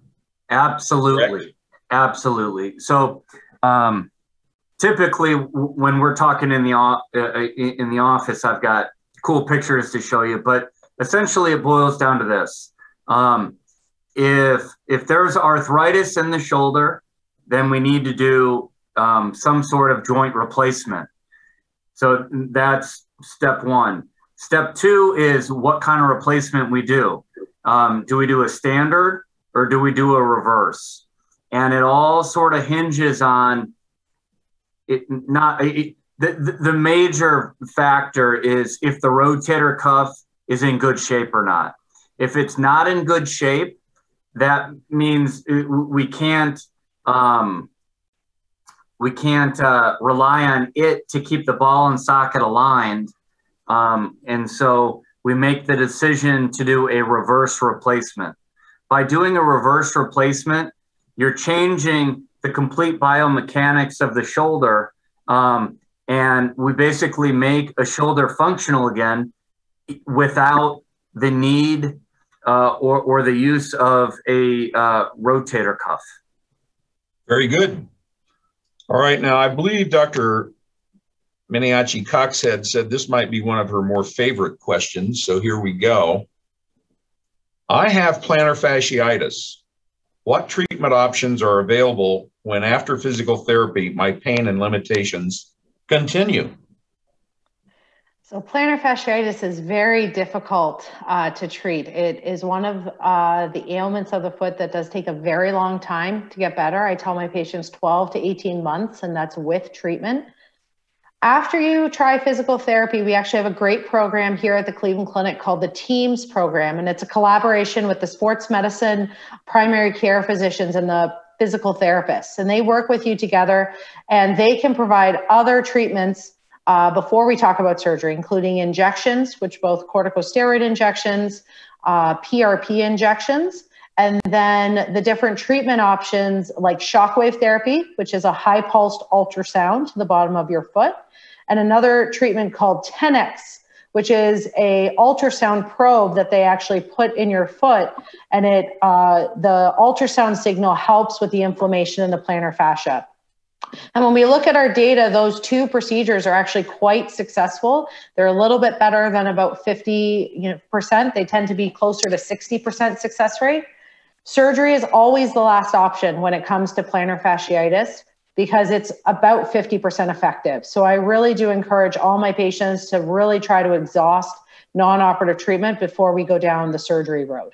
Absolutely. Correct. Absolutely. So, um, typically when we're talking in the uh, in in the office, I've got cool pictures to show you, but essentially it boils down to this. Um, if if there's arthritis in the shoulder, then we need to do um, some sort of joint replacement. So that's step one. Step two is what kind of replacement we do. Um, do we do a standard or do we do a reverse? And it all sort of hinges on it. Not it, the the- major factor is if the rotator cuff is in good shape or not. If it's not in good shape, that means we can't um, we can't uh, rely on it to keep the ball and socket aligned. Um, and so we make the decision to do a reverse replacement. By doing a reverse replacement, you're changing the complete biomechanics of the shoulder. Um, and we basically make a shoulder functional again without the need uh, or, or the use of a uh, rotator cuff. Very good. All right. Now, I believe Dr. Miniaci Coxhead said this might be one of her more favorite questions. So here we go. I have plantar fasciitis. What treatment options are available when after physical therapy, my pain and limitations continue? So plantar fasciitis is very difficult uh, to treat. It is one of uh, the ailments of the foot that does take a very long time to get better. I tell my patients 12 to 18 months, and that's with treatment. After you try physical therapy, we actually have a great program here at the Cleveland Clinic called the TEAMS program, and it's a collaboration with the sports medicine, primary care physicians, and the physical therapists. And they work with you together, and they can provide other treatments uh, before we talk about surgery, including injections, which both corticosteroid injections, uh, PRP injections, and then the different treatment options like shockwave therapy, which is a high pulsed ultrasound to the bottom of your foot, and another treatment called Tenex, which is a ultrasound probe that they actually put in your foot, and it uh, the ultrasound signal helps with the inflammation in the plantar fascia. And when we look at our data, those two procedures are actually quite successful. They're a little bit better than about 50 you know, percent. They tend to be closer to 60% success rate. Surgery is always the last option when it comes to plantar fasciitis because it's about 50% effective. So I really do encourage all my patients to really try to exhaust non-operative treatment before we go down the surgery road.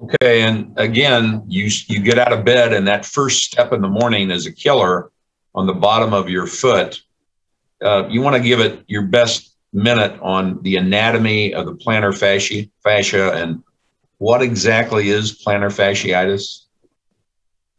Okay, and again, you you get out of bed, and that first step in the morning is a killer on the bottom of your foot. Uh, you want to give it your best minute on the anatomy of the plantar fascia, fascia and what exactly is plantar fasciitis.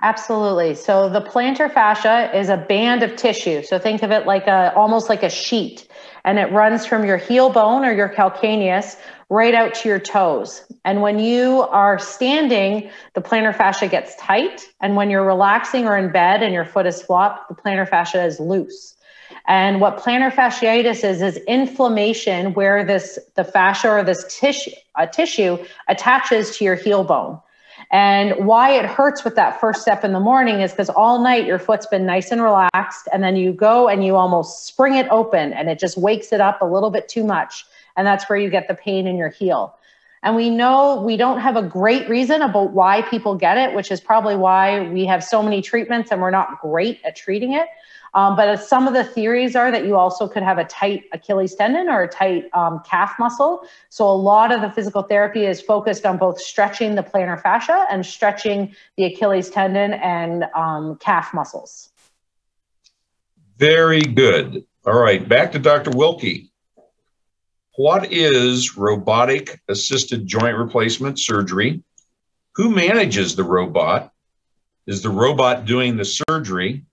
Absolutely. So the plantar fascia is a band of tissue. So think of it like a almost like a sheet, and it runs from your heel bone or your calcaneus right out to your toes. And when you are standing, the plantar fascia gets tight, and when you're relaxing or in bed and your foot is flopped, the plantar fascia is loose. And what plantar fasciitis is is inflammation where this the fascia or this tissue uh, tissue attaches to your heel bone. And why it hurts with that first step in the morning is because all night your foot's been nice and relaxed, and then you go and you almost spring it open, and it just wakes it up a little bit too much. And that's where you get the pain in your heel. And we know we don't have a great reason about why people get it, which is probably why we have so many treatments and we're not great at treating it. Um, but some of the theories are that you also could have a tight Achilles tendon or a tight um, calf muscle. So a lot of the physical therapy is focused on both stretching the plantar fascia and stretching the Achilles tendon and um, calf muscles. Very good. All right, back to Dr. Wilkie. What is robotic assisted joint replacement surgery? Who manages the robot? Is the robot doing the surgery?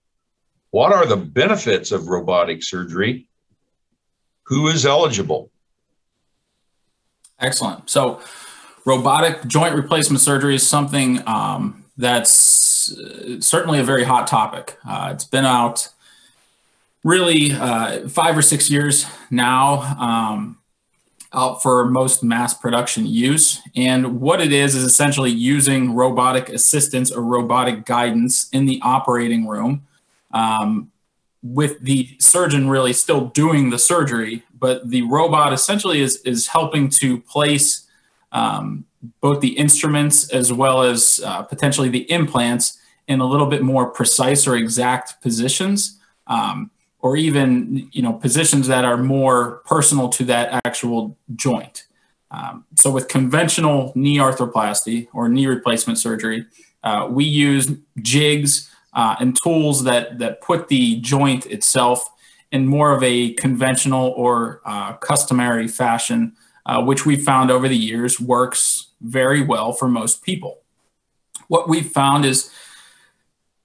What are the benefits of robotic surgery? Who is eligible? Excellent. So, robotic joint replacement surgery is something um, that's uh, certainly a very hot topic. Uh, it's been out really uh, five or six years now, um, out for most mass production use. And what it is is essentially using robotic assistance or robotic guidance in the operating room um, with the surgeon really still doing the surgery, but the robot essentially is, is helping to place um, both the instruments as well as uh, potentially the implants in a little bit more precise or exact positions, um, or even you know positions that are more personal to that actual joint. Um, so with conventional knee arthroplasty or knee replacement surgery, uh, we use jigs uh, and tools that that put the joint itself in more of a conventional or uh, customary fashion, uh, which we've found over the years works very well for most people. What we've found is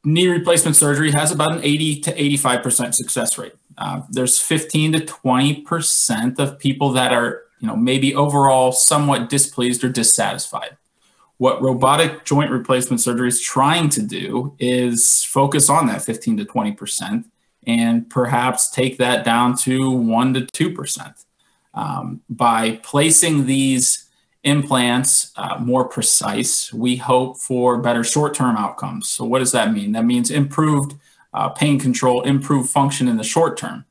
knee replacement surgery has about an 80 to 85% success rate. Uh, there's 15 to 20% of people that are, you know, maybe overall somewhat displeased or dissatisfied. What robotic joint replacement surgery is trying to do is focus on that 15 to 20% and perhaps take that down to 1 to 2%. Um, by placing these implants uh, more precise, we hope for better short term outcomes. So, what does that mean? That means improved uh, pain control, improved function in the short term.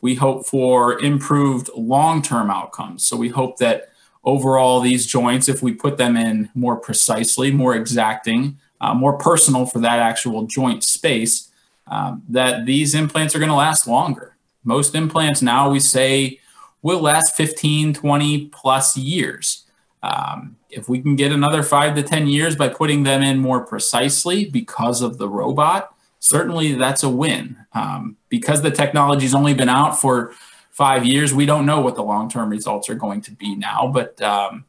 We hope for improved long term outcomes. So, we hope that overall these joints, if we put them in more precisely, more exacting, uh, more personal for that actual joint space, um, that these implants are going to last longer. Most implants now we say will last 15, 20 plus years. Um, if we can get another five to 10 years by putting them in more precisely because of the robot, certainly that's a win. Um, because the technology's only been out for five years. We don't know what the long term results are going to be now, but um,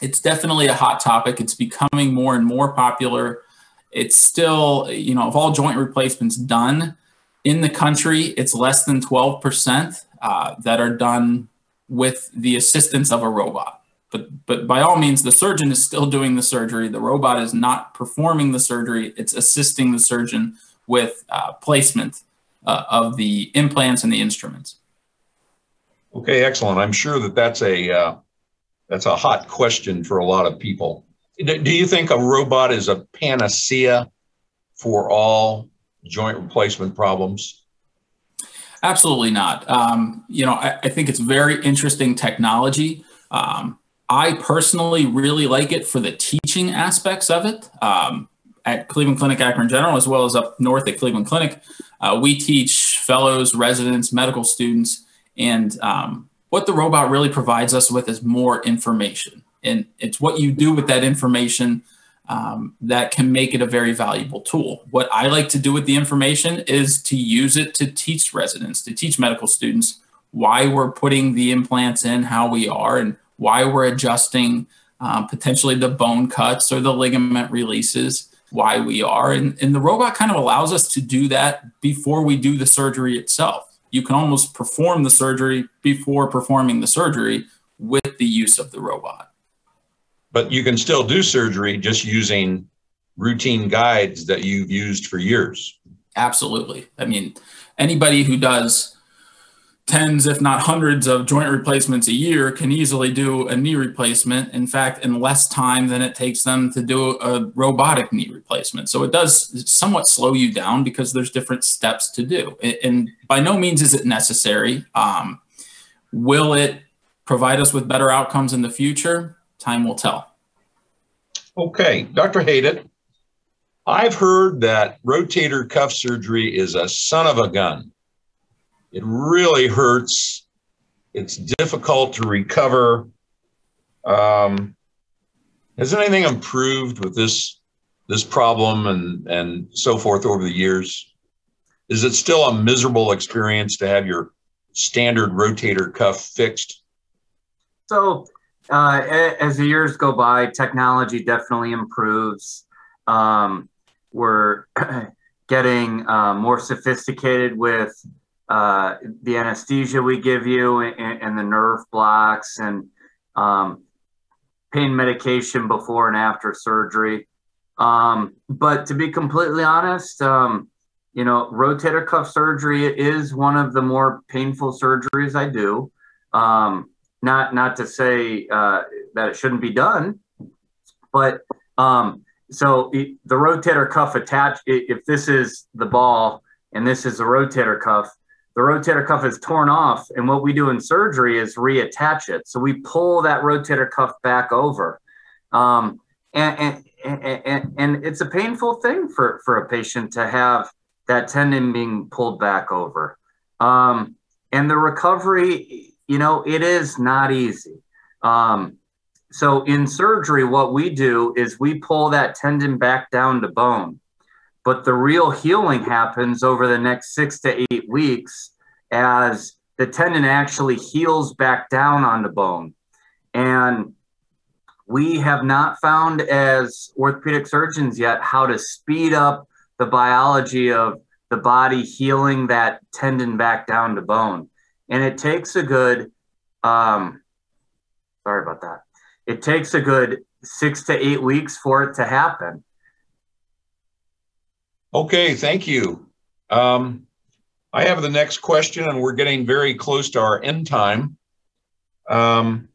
it's definitely a hot topic. It's becoming more and more popular. It's still, you know, of all joint replacements done in the country, it's less than 12% uh, that are done with the assistance of a robot. But, but by all means, the surgeon is still doing the surgery. The robot is not performing the surgery, it's assisting the surgeon with uh, placement uh, of the implants and the instruments. Okay, excellent. I'm sure that that's a uh, that's a hot question for a lot of people. Do you think a robot is a panacea for all joint replacement problems? Absolutely not. Um, you know, I, I, think it's very interesting technology. Um, I personally really like it for the teaching aspects of it. Um, at Cleveland Clinic Akron General, as well as up north at Cleveland Clinic, uh, we teach fellows, residents, medical students and um, what the robot really provides us with is more information. And it's what you do with that information um, that can make it a very valuable tool. What I like to do with the information is to use it to teach residents, to teach medical students why we're putting the implants in, how we are, and why we're adjusting um, potentially the bone cuts or the ligament releases, why we are. And, and the robot kind of allows us to do that before we do the surgery itself you can almost perform the surgery before performing the surgery with the use of the robot. But you can still do surgery just using routine guides that you've used for years. Absolutely. I mean, anybody who does tens, if not hundreds, of joint replacements a year can easily do a knee replacement. In fact, in less time than it takes them to do a robotic knee replacement. So it does somewhat slow you down because there's different steps to do. And by no means is it necessary. Um, will it provide us with better outcomes in the future? time will tell. Okay, Dr. Haidet, I've heard that rotator cuff surgery is a son of a gun. It really hurts. It's difficult to recover. Um, has anything improved with this this problem and and so forth over the years? Is it still a miserable experience to have your standard rotator cuff fixed? So, uh, as the years go by, technology definitely improves. Um, we're getting uh, more sophisticated with uh, the anesthesia we give you and, and the nerve blocks and um, pain medication before and after surgery. Um, but to be completely honest, um, you know, rotator cuff surgery is one of the more painful surgeries I do. Um, not not to say uh, that it shouldn't be done, but um, so the rotator cuff attached. If this is the ball and this is the rotator cuff, the rotator cuff is torn off, and what we do in surgery is reattach it. So we pull that rotator cuff back over, um, and, and, and and it's a painful thing for for a patient to have that tendon being pulled back over. Um, and the recovery, you know, it is not easy. Um, so in surgery, what we do is we pull that tendon back down to bone. But the real healing happens over the next six to eight weeks as the tendon actually heals back down on the bone. And we have not found as orthopedic surgeons yet how to speed up the biology of the body healing that tendon back down to bone. And it takes a good, um, sorry about that. It takes a good six to eight weeks for it to happen. Okay, thank you. Um, I have the next question, and we're getting very close to our end time. Um,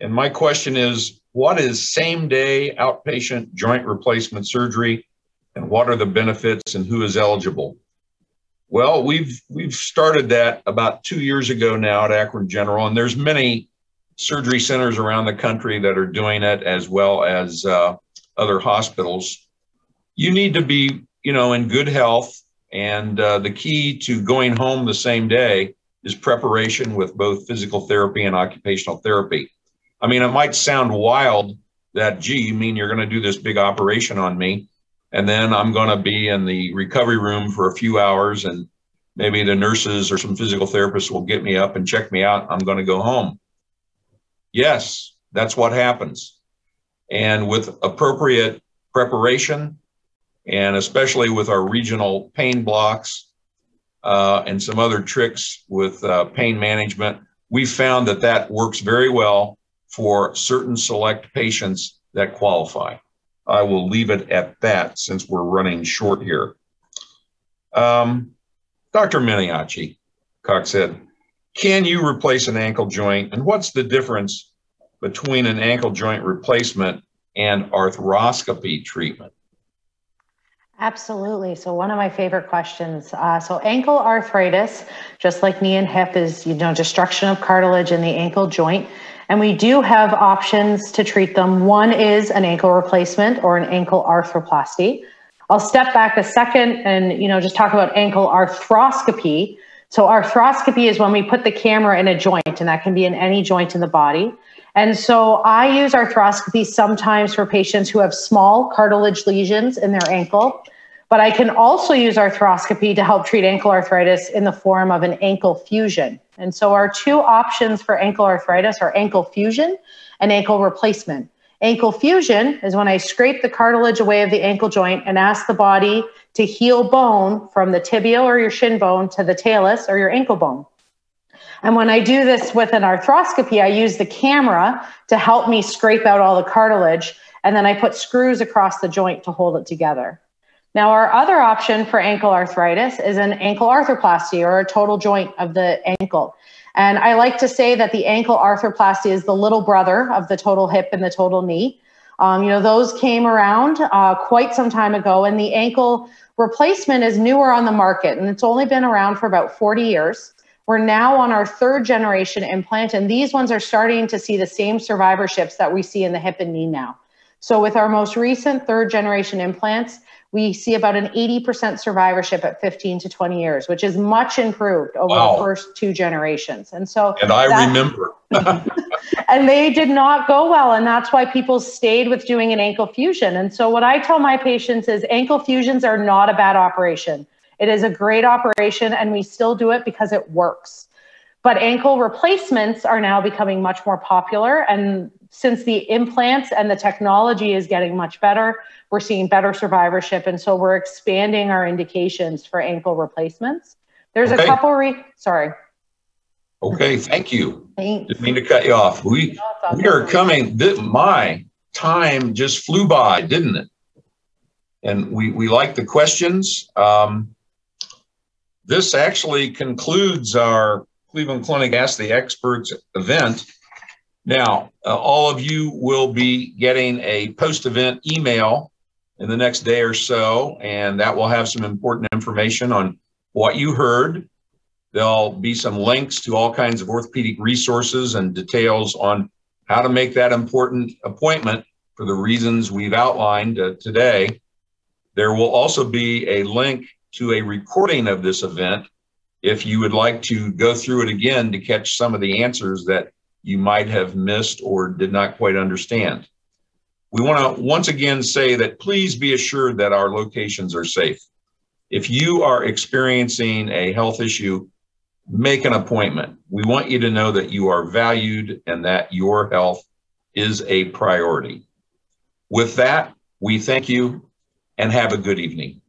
and my question is what is same day outpatient joint replacement surgery? and what are the benefits and who is eligible? Well, we've we've started that about two years ago now at Akron General, and there's many surgery centers around the country that are doing it, as well as uh, other hospitals. You need to be, you know, in good health, and uh, the key to going home the same day is preparation with both physical therapy and occupational therapy. I mean, it might sound wild that, gee, you mean you're going to do this big operation on me? and then I'm going to be in the recovery room for a few hours and maybe the nurses or some physical therapists will get me up and check me out. I'm going to go home. Yes, that's what happens. And with appropriate preparation, and especially with our regional pain blocks uh, and some other tricks with uh, pain management, we found that that works very well for certain select patients that qualify. I will leave it at that since we're running short here. Um, Dr. Miniaci, Cox said, can you replace an ankle joint? And what's the difference between an ankle joint replacement and arthroscopy treatment? Absolutely. So one of my favorite questions. Uh, so ankle arthritis, just like knee and hip, is you know destruction of cartilage in the ankle joint. And we do have options to treat them. One is an ankle replacement or an ankle arthroplasty. I'll step back a second and you know just talk about ankle arthroscopy. So arthroscopy is when we put the camera in a joint, and that can be in any joint in the body. And so I use arthroscopy sometimes for patients who have small cartilage lesions in their ankle. But I can also use arthroscopy to help treat ankle arthritis in the form of an ankle fusion. And so our two options for ankle arthritis are ankle fusion and ankle replacement. Ankle fusion is when I scrape the cartilage away of the ankle joint and ask the body to heal bone from the tibia or your shin bone to the talus or your ankle bone. And when I do this with an arthroscopy, I use the camera to help me scrape out all the cartilage. And then I put screws across the joint to hold it together. Now, our other option for ankle arthritis is an ankle arthroplasty or a total joint of the ankle. And I like to say that the ankle arthroplasty is the little brother of the total hip and the total knee. Um, you know, those came around uh, quite some time ago, and the ankle replacement is newer on the market, and it's only been around for about 40 years. We're now on our third generation implant, and these ones are starting to see the same survivorships that we see in the hip and knee now. So with our most recent third generation implants, we see about an 80% survivorship at 15 to 20 years, which is much improved over wow. the first two generations. And so, and I that, remember. and they did not go well. And that's why people stayed with doing an ankle fusion. And so, what I tell my patients is ankle fusions are not a bad operation. It is a great operation, and we still do it because it works. But ankle replacements are now becoming much more popular. And since the implants and the technology is getting much better, we're seeing better survivorship. And so we're expanding our indications for ankle replacements. There's okay. a couple, re- sorry. Okay, thank you. Thanks. Didn't mean to cut you off. We, we are coming, this, my time just flew by, didn't it? And we, we like the questions. Um, this actually concludes our Cleveland Clinic Ask the Experts event. Now, uh, all of you will be getting a post event email in the next day or so, and that will have some important information on what you heard. There'll be some links to all kinds of orthopedic resources and details on how to make that important appointment for the reasons we've outlined uh, today. There will also be a link to a recording of this event if you would like to go through it again to catch some of the answers that you might have missed or did not quite understand. We want to once again say that please be assured that our locations are safe. If you are experiencing a health issue, make an appointment. We want you to know that you are valued and that your health is a priority. With that, we thank you and have a good evening.